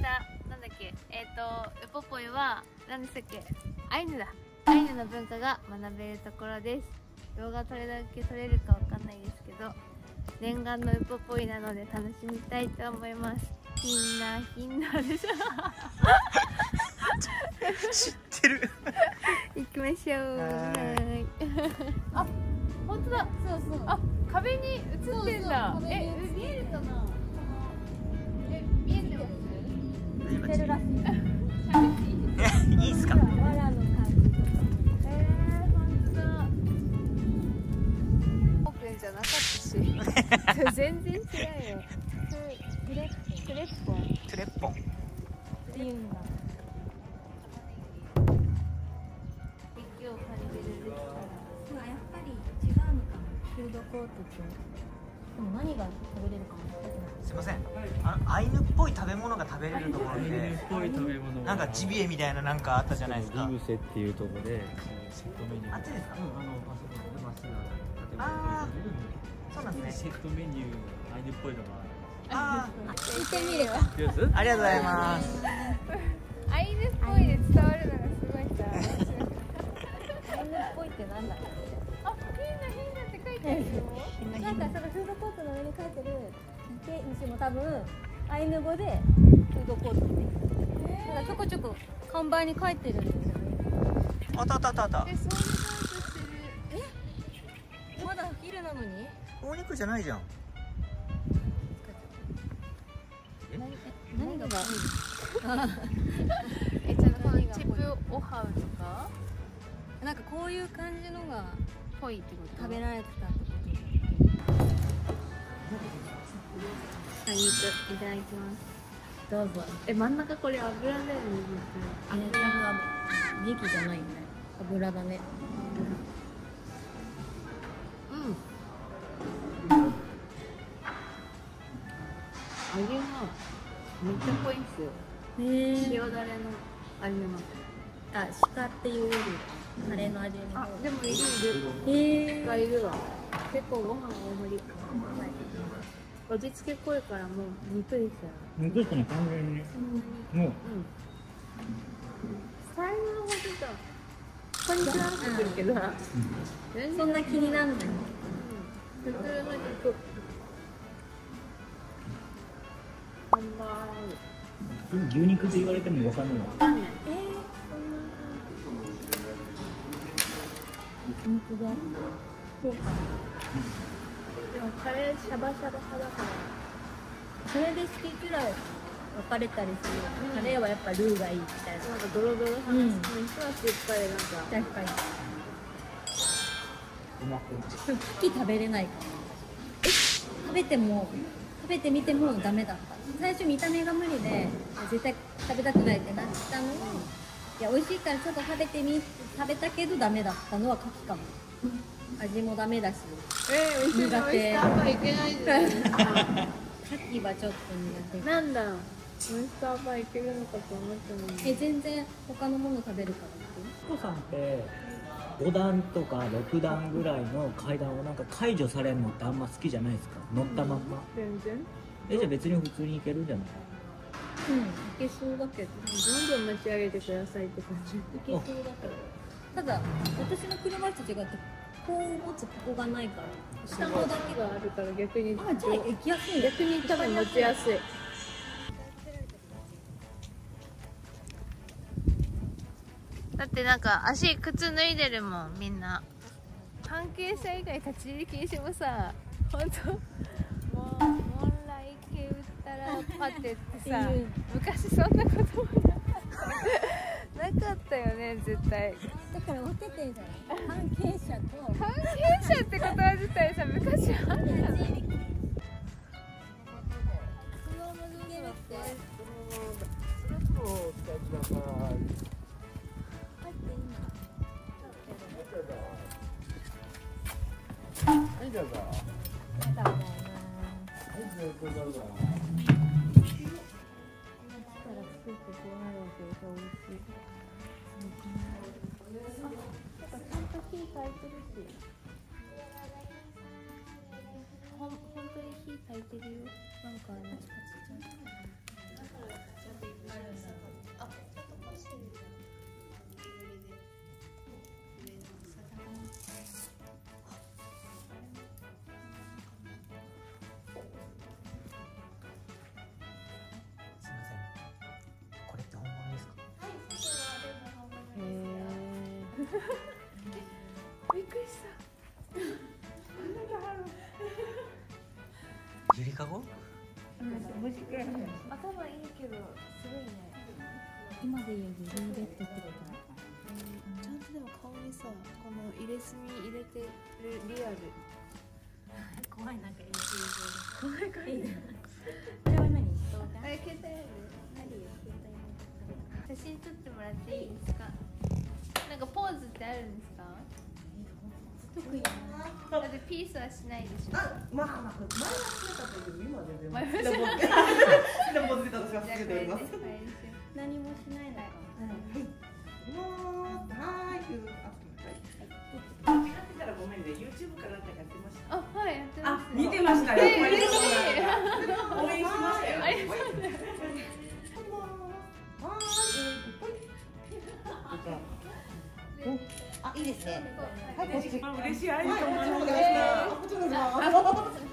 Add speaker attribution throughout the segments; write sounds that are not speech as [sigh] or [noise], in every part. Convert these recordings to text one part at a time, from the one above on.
Speaker 1: したなんだっけえっ、とウポポイは何でしたっけアイヌだ。アイヌの文化が学べるところです。動画どれだけ撮れるかわかんないですけど念願のウポポイなので楽しみたいと思います。ひんなひんなでしょ。
Speaker 2: 知ってる。
Speaker 1: 行きましょう。
Speaker 2: は
Speaker 1: はい。あ本当だ。
Speaker 3: そうそう。
Speaker 1: あ壁に映ってんだ。え見えるかな
Speaker 3: い
Speaker 1: い
Speaker 2: っすか？
Speaker 1: なかったし全然違うよクレッポン。
Speaker 2: トゥレッポン。
Speaker 3: っていうんだ
Speaker 1: 息を感じるレストラン。
Speaker 3: まあやっぱり違うのかもフードコートとでも何が食べれるか
Speaker 2: すいません。あのアイヌっぽい食べ物が食べれるところ
Speaker 4: アイヌっ
Speaker 2: で
Speaker 4: ぽい食べ物
Speaker 2: なんかジビエみたいななんかあったじゃないですか。
Speaker 4: リグセっていうところでセットメニュー。
Speaker 2: あっちですか
Speaker 4: うんあのあそこのマス
Speaker 2: そうなんですね。
Speaker 4: セットメニューアイヌっぽいのが
Speaker 2: あ
Speaker 3: 聞いてみれば
Speaker 4: あ
Speaker 2: りがとうございます。
Speaker 1: アイヌっぽいで伝わるのがすごいさ [laughs]
Speaker 3: アイヌっぽいってなんだろ
Speaker 1: あ
Speaker 3: なんかそのフードコートの上に書いてる池西も多分アイヌ語でフードコートってだからちょこちょこ看板に書いてるんですよね
Speaker 2: あったあったあったあった。
Speaker 1: えそういうダンスしてる。
Speaker 3: まだ昼なのに？
Speaker 2: お肉じゃないじゃん。
Speaker 3: 何が？
Speaker 1: えじゃあこのチップオハウとか？
Speaker 3: なんかこういう感じのが
Speaker 1: ぽいってこと？
Speaker 3: 食べられてたってこと？
Speaker 1: お肉いただきます。
Speaker 3: どうぞ。
Speaker 1: え真ん中これ油だよね
Speaker 3: あれ多分ネギじゃないんだよ油だね。
Speaker 1: うん。揚げがめっちゃ濃いっすよ。
Speaker 3: へ
Speaker 1: 塩だれの味の。
Speaker 3: あ鹿っていうよりカレーの味に。
Speaker 1: あでもいるいる。
Speaker 3: へえ
Speaker 1: がいるわ。結構ご飯大盛り味付け濃いからもう肉ですよ。
Speaker 4: 肉ですね完全に。もう
Speaker 1: うん。最後のことだこんにちは。って言けど全然
Speaker 3: そんな気になんない。
Speaker 1: 普通の肉。ハンバーグ
Speaker 4: 牛肉って言われても分かんない。わ
Speaker 1: ラーメン
Speaker 3: えー、肉だそうか
Speaker 1: でもカレーシャバシャバ派だ。から
Speaker 3: それで好き嫌い分かれたりする、カレーはやっぱルーがいい。みたいな
Speaker 1: なんかドロドロ派の人は酸っぱいなんか
Speaker 3: 確かに。
Speaker 4: うまく
Speaker 3: 茎食べれないからえ食べても食べてみてもダメだった最初見た目が無理で絶対食べたくないってなったのにいや美味しいからちょっと食べてみ食べたけどダメだったのは牡蠣かも。味もダメだし。
Speaker 1: えー、美味しい
Speaker 3: 苦手。
Speaker 1: 美味しさあんまいけないじゃん [laughs]
Speaker 3: 牡蠣はちょっと苦手。
Speaker 1: なんだ。オイスターバーいけるのかと思ったの。に
Speaker 3: え全然他のもの食べるから
Speaker 4: コさんって5段とか6段ぐらいの階段をなんか解除されるのってあんま好きじゃないですか。乗ったまんま。
Speaker 1: 全然。
Speaker 4: えじゃあ別に普通に行けるんじゃない
Speaker 3: うんいけそうだけど
Speaker 1: どんどん持ち上げてくださいって感じ。
Speaker 3: いけそうだけどただ私の車と違ってこう持つここがないから下のだけが
Speaker 1: があるから逆に
Speaker 3: あじゃあ行きやすい。
Speaker 1: 逆に多分持ちやすい。だってなんか足靴脱いでるもんみんな。関係者以外立ち入り禁止もさ本当もう「モンライケウったらパテ」ってさ昔そんなこともななかったよね絶対。
Speaker 3: だからおててじゃない関係者と
Speaker 1: 関係者って言葉自体さ昔あった
Speaker 3: 立ち入り不要の上って入っていいんだやだもうなから作ってこうなるわあなんかちゃんと火焚いてるし。ほん本当に火焚いてるよ。なんかあのパチ
Speaker 1: びっくりした
Speaker 2: ゆりかご
Speaker 1: 頭いいけどすごいね
Speaker 3: 今で言うルーレットってこと
Speaker 1: ちゃん。とでも顔にさこの入れ墨入れてるリアル
Speaker 3: 怖いなん。か怖い怖いこれは何動画
Speaker 1: あ携帯ある
Speaker 3: あるよ携帯
Speaker 1: 写真撮ってもらっていいですかなんかポーズってあるんですか？
Speaker 3: 得意
Speaker 1: だってピースはしないでしょ
Speaker 5: まあまあ、前はしてたけど、今は全然。
Speaker 1: 前は [laughs]
Speaker 5: でも、でも、でも、私は
Speaker 1: じゃあ
Speaker 5: 続けております。
Speaker 3: 何もしないのか
Speaker 5: もう、はい、うあ、はい。やってたら、ごめんね、YouTube かなんかやってました。
Speaker 1: あはいやってます。
Speaker 5: あ、見てましたよ。
Speaker 1: えー
Speaker 6: で。
Speaker 5: はい、こっち。嬉しい、ありがとうございます。
Speaker 6: ちもお願いします。こっちもお願いします。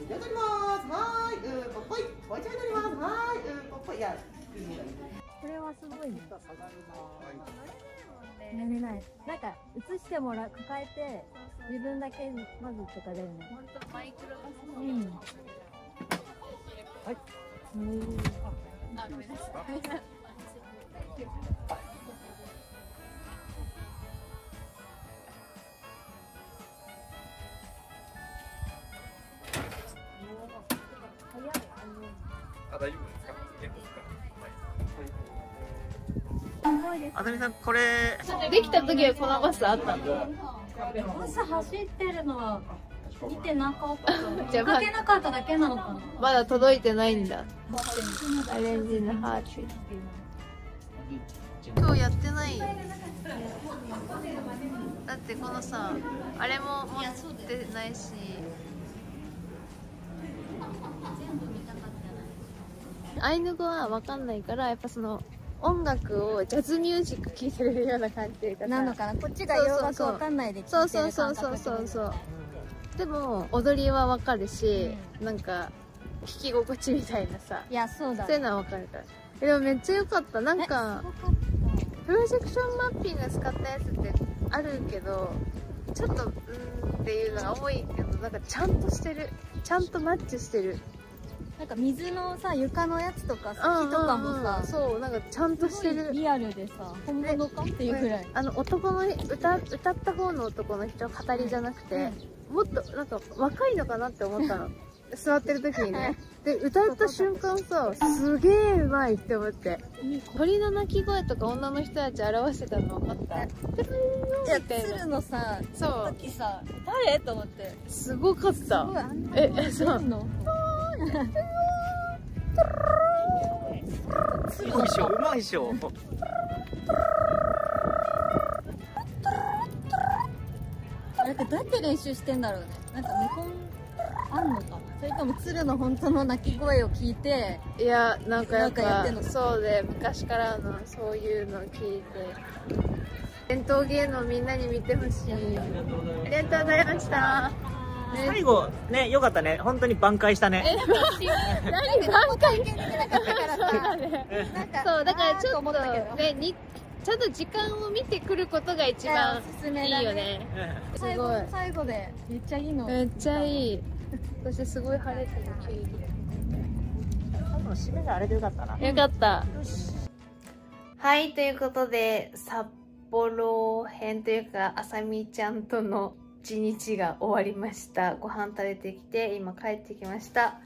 Speaker 6: いただきます。はい、うん、ぽっぽい。お茶になります。はい、うん、ぽっぽい。いや、
Speaker 3: これはすごいね慣れないなんか映してもら抱えて自分だけまずとかだよね
Speaker 1: 本当マイクロバス
Speaker 3: うん
Speaker 4: はい
Speaker 1: あごめんなさい [laughs]
Speaker 2: あさみさんこれ。
Speaker 1: できた時はこのバスあったの？
Speaker 3: バス走ってるのは見てなかった。
Speaker 1: じゃあ
Speaker 3: 見かけなかっただけなのかな？
Speaker 1: まだ届いてないんだ。アレンジのハーチ。今日やってない？だってこのさあれも持ってないしアイヌ語は分かんないからやっぱその音楽をジャズミュージック聴いてるような感じというかさ
Speaker 3: なのかな？こっちが洋楽わかんないで聞
Speaker 1: そう
Speaker 3: いてる
Speaker 1: そうそうそう
Speaker 3: 感覚
Speaker 1: そうそう。でも踊りはわかるし、なんか弾き心地みたいなさ。
Speaker 3: いやそうだ
Speaker 1: そういうのはわかるから。えでもめっちゃ良かった。なんかプロジェクションマッピング使ったやつってあるけどちょっとうーんっていうのが多いけどなんかちゃんとしてる。ちゃんとマッチしてる
Speaker 3: なんか水のさ床のやつとか
Speaker 1: うん
Speaker 3: 木とかも
Speaker 1: うんうん
Speaker 3: さ
Speaker 1: そうなんかちゃんとしてる。
Speaker 3: リアルでさ本物か？っていうくらい。
Speaker 1: あの男の歌歌った方の男の人語りじゃなくて、もっとなんか若いのかなって思ったの。[laughs] 座ってる時にね。[laughs] で歌った瞬間さすげえうまいって思って。鳥の鳴き声とか女の人たち表してたの分かった？
Speaker 3: いや
Speaker 1: みたいな
Speaker 3: 鶴のさ
Speaker 1: そう。
Speaker 3: 時さ誰？と思って。
Speaker 1: すごかった。
Speaker 3: すごいあんな
Speaker 1: え
Speaker 3: の
Speaker 1: そう
Speaker 3: 出んの
Speaker 2: うまいっしょ。うまいっしょ
Speaker 3: なんかどうやって練習してんだろうね。なんか見本あんのかな。それとも鶴の本当の鳴き声を聞いて。
Speaker 1: いやなんかやっぱ
Speaker 3: の
Speaker 1: そうで昔からのそういうのを聞いて。伝統芸能みんなに見てほしい。ありがとうございました
Speaker 2: 最後ねよかったね本当に挽回したね
Speaker 1: え、何何回
Speaker 3: できなかったからさなんか
Speaker 1: そう、だからちょっ
Speaker 3: と
Speaker 1: ね、に、ちゃんと時間を見てくることが一番
Speaker 3: いやおすすめ
Speaker 1: い
Speaker 3: だね
Speaker 1: ね。すごい。
Speaker 3: 最後でめっちゃいいの
Speaker 1: めっちゃいい。そしてすごい晴れてる、急に。
Speaker 2: 最後の締めがあれでよかったな
Speaker 1: よかった。はい、ということで、札幌編というか、あさみちゃんとの一日が終わりました。ご飯食べてきて、今帰ってきました。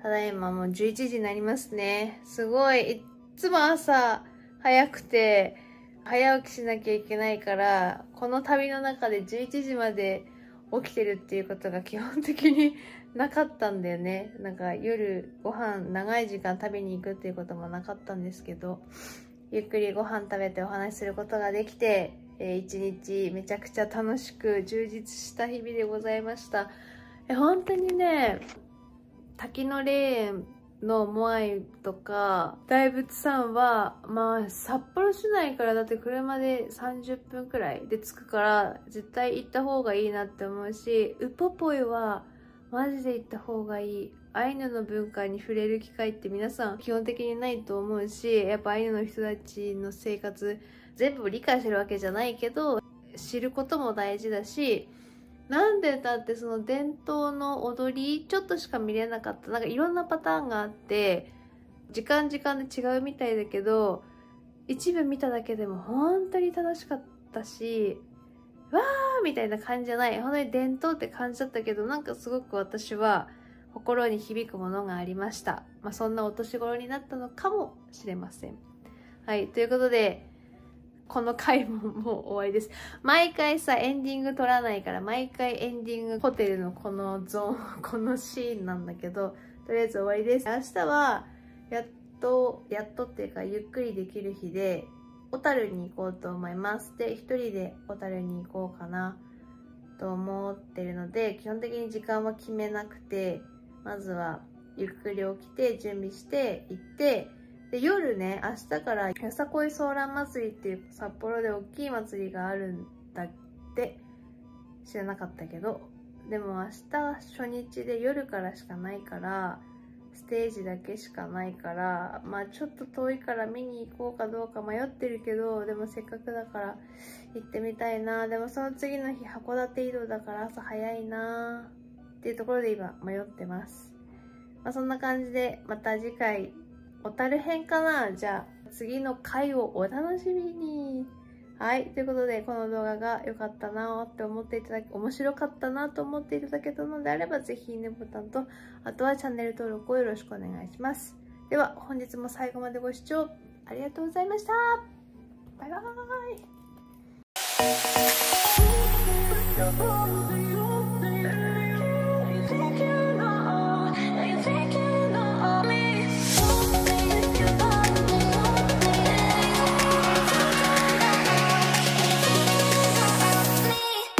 Speaker 1: ただいまもう11時になりますね。すごい、いっつも朝早くて、早起きしなきゃいけないから、この旅の中で11時まで起きてるっていうことが基本的になかったんだよね。なんか夜ご飯長い時間食べに行くっていうこともなかったんですけど、ゆっくりご飯食べてお話しすることができて、えー一日めちゃくちゃ楽しく充実した日々でございました。え本当にね、滝の霊園のモアイとか大仏山はまあ札幌市内からだって車で30分くらいで着くから絶対行った方がいいなって思うしウポポイはマジで行った方がいいアイヌの文化に触れる機会って皆さん基本的にないと思うしやっぱアイヌの人たちの生活全部理解してるわけじゃないけど知ることも大事だしなんでだってその伝統の踊りちょっとしか見れなかったなんかいろんなパターンがあって時間時間で違うみたいだけど一部見ただけでも本当に楽しかったしわーみたいな感じじゃない本当に伝統って感じだったけどなんかすごく私は心に響くものがありました。まあ、そんなお年頃になったのかもしれません。はい、ということで、この回ももう終わりです。毎回さ、エンディング撮らないから、毎回エンディング、ホテルのこのゾーン、[laughs] このシーンなんだけど、とりあえず終わりです。明日は、やっと、やっとっていうか、ゆっくりできる日で、小樽に行こうと思います。で、一人で小樽に行こうかな、と思ってるので、基本的に時間は決めなくて、まずはゆっくり起きて準備して行ってで夜ね明日からよさこいソーラン祭りっていう札幌で大きい祭りがあるんだって。知らなかったけど。でも明日初日で夜からしかないからステージだけしかないからまあちょっと遠いから見に行こうかどうか迷ってるけどでもせっかくだから行ってみたいな。でもその次の日函館移動だから朝早いなっていうところで今迷ってます。まあ、そんな感じでまた次回小樽編かな？じゃあ次の回をお楽しみにはい。ということで、この動画が良かったなって思っていただき、面白かったなと思っていただけたのであれば、ぜひいいねボタンと、あとはチャンネル登録をよろしくお願いします。では、本日も最後までご視聴ありがとうございました。バイバーイ。